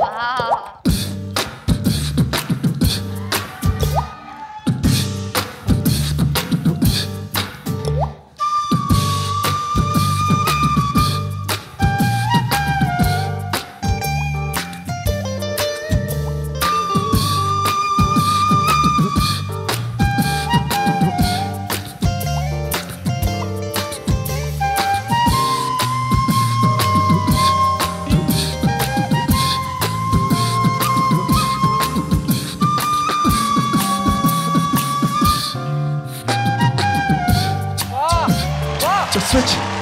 啊 switch.